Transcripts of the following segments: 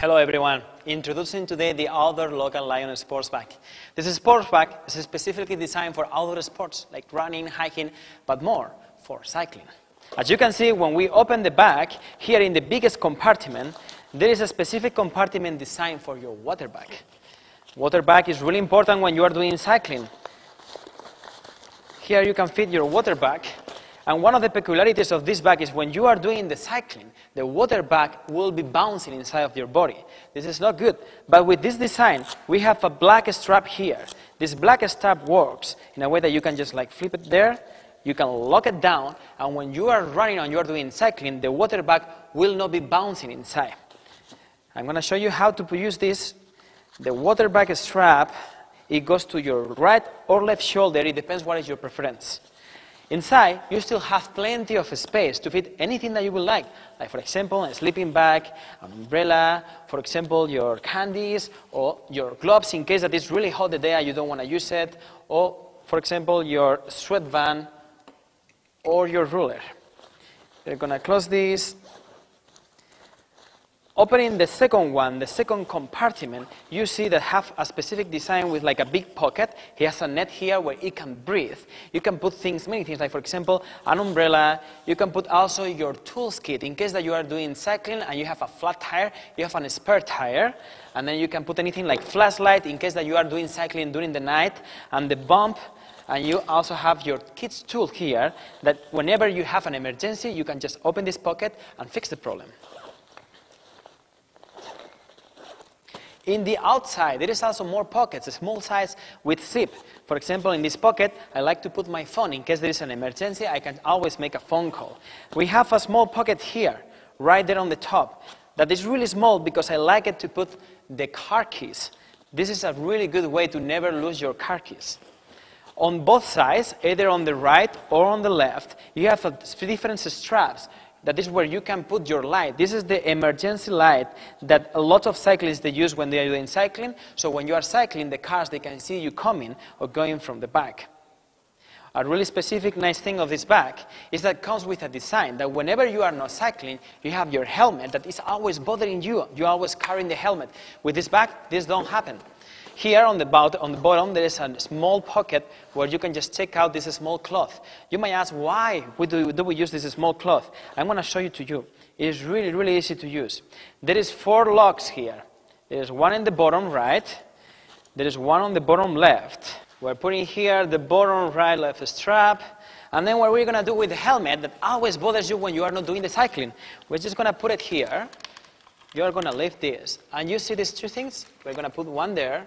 Hello everyone. Introducing today the Outdoor Local Lion Sports Bag. This sports bag is specifically designed for outdoor sports like running, hiking, but more for cycling. As you can see, when we open the bag, here in the biggest compartment, there is a specific compartment designed for your water bag. Water bag is really important when you are doing cycling. Here you can fit your water bag and one of the peculiarities of this bag is when you are doing the cycling, the water bag will be bouncing inside of your body. This is not good. But with this design, we have a black strap here. This black strap works in a way that you can just like flip it there, you can lock it down, and when you are running and you are doing cycling, the water bag will not be bouncing inside. I'm going to show you how to use this. The water bag strap, it goes to your right or left shoulder. It depends what is your preference. Inside, you still have plenty of space to fit anything that you would like. Like, for example, a sleeping bag, an umbrella, for example, your candies, or your gloves in case that it's really hot the day and you don't want to use it, or, for example, your sweatband or your ruler. We're going to close this Opening the second one, the second compartment, you see that have a specific design with like a big pocket. He has a net here where it can breathe. You can put things, many things, like for example, an umbrella. You can put also your tools kit in case that you are doing cycling and you have a flat tire, you have a spare tire. And then you can put anything like flashlight in case that you are doing cycling during the night. And the bump, and you also have your kid's tool here that whenever you have an emergency, you can just open this pocket and fix the problem. In the outside, there is also more pockets, a small size with zip. For example, in this pocket, I like to put my phone. In case there is an emergency, I can always make a phone call. We have a small pocket here, right there on the top, that is really small because I like it to put the car keys. This is a really good way to never lose your car keys. On both sides, either on the right or on the left, you have different straps that is where you can put your light. This is the emergency light that a lot of cyclists they use when they are doing cycling. So when you are cycling, the cars they can see you coming or going from the back. A really specific nice thing of this bag is that it comes with a design that whenever you are not cycling, you have your helmet that is always bothering you. You're always carrying the helmet. With this bag, this don't happen. Here on the, on the bottom, there is a small pocket where you can just take out this small cloth. You may ask, why do, do we use this small cloth? I'm going to show you to you. It is really, really easy to use. There is four locks here. There is one in the bottom right. There is one on the bottom left. We're putting here the bottom right left strap. And then what we're going to do with the helmet that always bothers you when you are not doing the cycling, we're just going to put it here. You're going to lift this. And you see these two things? We're going to put one there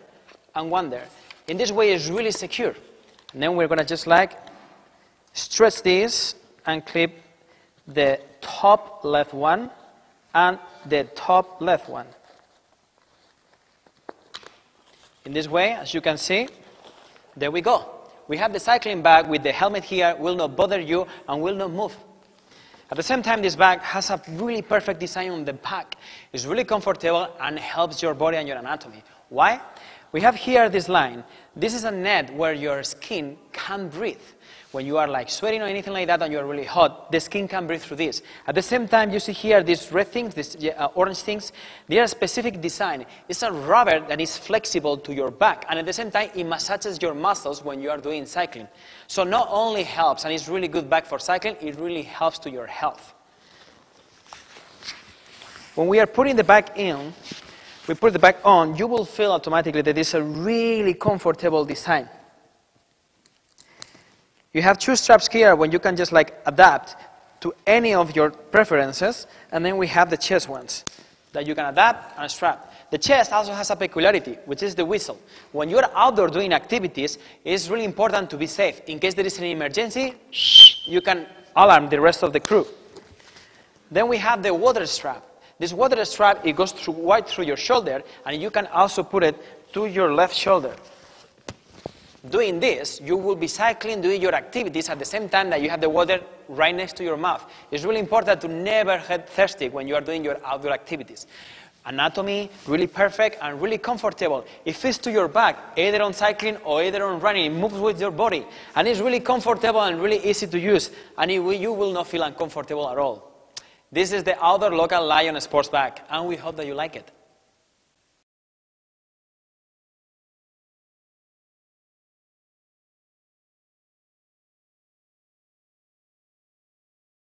and one there. In this way, it's really secure. And then we're going to just like stretch this and clip the top left one and the top left one. In this way, as you can see, there we go. We have the cycling bag with the helmet here, will not bother you and will not move. At the same time, this bag has a really perfect design on the back. It's really comfortable and helps your body and your anatomy. Why? We have here this line. This is a net where your skin can breathe. When you are like sweating or anything like that and you're really hot, the skin can breathe through this. At the same time, you see here these red things, these uh, orange things. They are a specific design. It's a rubber that is flexible to your back. And at the same time, it massages your muscles when you are doing cycling. So not only helps, and it's really good back for cycling, it really helps to your health. When we are putting the back in, we put the back on, you will feel automatically that it's a really comfortable design. You have two straps here when you can just like adapt to any of your preferences, and then we have the chest ones that you can adapt and strap. The chest also has a peculiarity, which is the whistle. When you're outdoor doing activities, it's really important to be safe. In case there is an emergency, you can alarm the rest of the crew. Then we have the water strap. This water strap, it goes through, right through your shoulder, and you can also put it to your left shoulder. Doing this, you will be cycling, doing your activities at the same time that you have the water right next to your mouth. It's really important to never get thirsty when you are doing your outdoor activities. Anatomy, really perfect and really comfortable. It fits to your back, either on cycling or either on running. It moves with your body. And it's really comfortable and really easy to use. And it, you will not feel uncomfortable at all. This is the Outdoor Local Lion Sports Bag, and we hope that you like it.